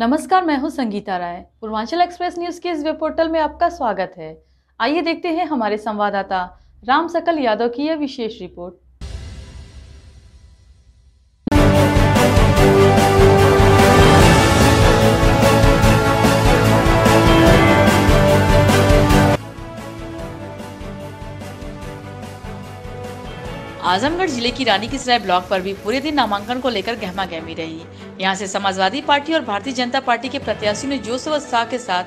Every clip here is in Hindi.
नमस्कार, मैं हूँ संगीता राय। पूर्वांचल एक्सप्रेस न्यूज़ के इस वेब पोर्टल में आपका स्वागत है। आइए देखते हैं हमारे संवाददाता राम सकल यादव की यह विशेष रिपोर्ट। आजमगढ़ ज़िले की रानी की सराय ब्लॉक पर भी पूरे दिन नामांकन को लेकर गहमा गहमी रही। यहाँ से समाजवादी पार्टी और भारतीय जनता पार्टी के प्रत्याशियों ने जोश व उत्साह के साथ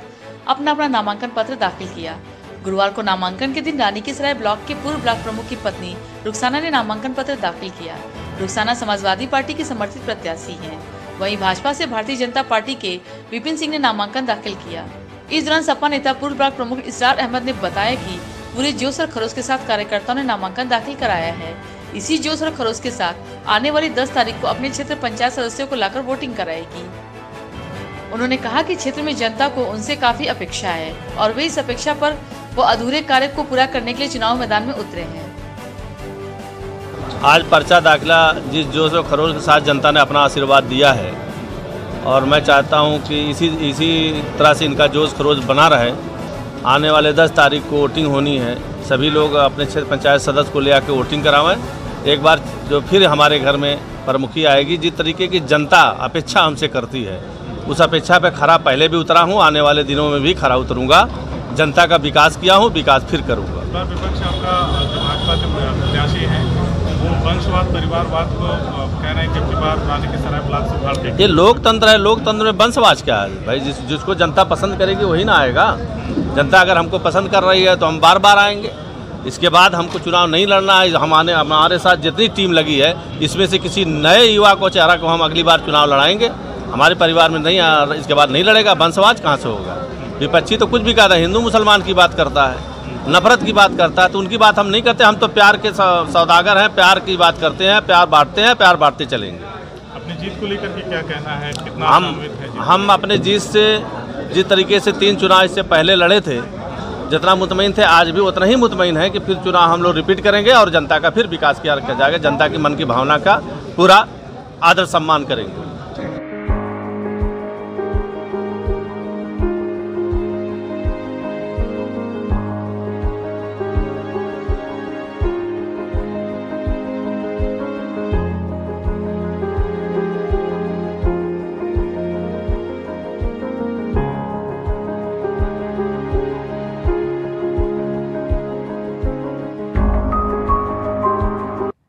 अपना अपना नामांकन पत्र दाखिल किया। गुरुवार को नामांकन के दिन रानी की सराय ब्लॉक के पूर्व ब्लॉक प्रमुख की पत्नी रुखसाना ने नामांकन पत्र दाखिल किया। रुखसाना समाजवादी पार्टी की समर्थित प्रत्याशी है। वही भाजपा से भारतीय जनता पार्टी के विपिन सिंह ने नामांकन दाखिल किया। इस दौरान सपा नेता पूर्व ब्लॉक प्रमुख इसरार अहमद ने बताया कि पूरे जोश और खरोश के साथ कार्यकर्ताओं ने नामांकन दाखिल कराया है। इसी जोश और खरोश के साथ आने वाली 10 तारीख को अपने क्षेत्र पंचायत सदस्यों को लाकर वोटिंग कराएगी। उन्होंने कहा कि क्षेत्र में जनता को उनसे काफ़ी अपेक्षा है और वे इस अपेक्षा पर वो अधूरे कार्य को पूरा करने के लिए चुनाव मैदान में उतरे हैं। आज पर्चा दाखिला जिस जोश और खरोश के साथ जनता ने अपना आशीर्वाद दिया है, और मैं चाहता हूँ कि इसी इसी तरह से इनका जोश खरोश बना रहे। आने वाले 10 तारीख को वोटिंग होनी है। सभी लोग अपने क्षेत्र पंचायत सदस्य को ले आकर वोटिंग करावें। एक बार जो फिर हमारे घर में प्रमुखी आएगी जिस तरीके की जनता अपेक्षा हमसे करती है उस अपेक्षा पे खरा पहले भी उतरा हूँ आने वाले दिनों में भी खरा उतरूँगा। जनता का विकास किया हूँ विकास फिर करूँगा। विपक्ष आपका जो भाजपा के प्रत्याशी हैं वो वंशवाद परिवारवाद को कह रहे हैं कि अब बार रानी के सराय ब्लॉक से उखाड़ ये लोकतंत्र है लोकतंत्र में वंशवाज क्या है? भाई जिस जिसको जनता पसंद करेगी वही ना आएगा। जनता अगर हमको पसंद कर रही है तो हम बार बार आएँगे। इसके बाद हमको चुनाव नहीं लड़ना है हमारे हमारे साथ जितनी टीम लगी है इसमें से किसी नए युवा को चेहरा को हम अगली बार चुनाव लड़ाएँगे। हमारे परिवार में नहीं आ- इसके बाद नहीं लड़ेगा वंशवाज कहाँ से होगा? विपक्षी तो कुछ भी कहता है हिंदू मुसलमान की बात करता है नफरत की बात करता है तो उनकी बात हम नहीं करते हम तो प्यार के सौदागर हैं प्यार की बात करते हैं प्यार बांटते हैं प्यार बांटते चलेंगे। अपनी जीत को लेकर के क्या कहना है कितना हम है हम अपने जीत से जिस तरीके से तीन चुनाव इससे पहले लड़े थे, जितना मुतमिन थे, आज भी उतना ही मुतमिन है कि फिर चुनाव हम लोग रिपीट करेंगे और जनता का फिर विकास किया रखा जाएगा जनता की मन की भावना का पूरा आदर सम्मान करेंगे।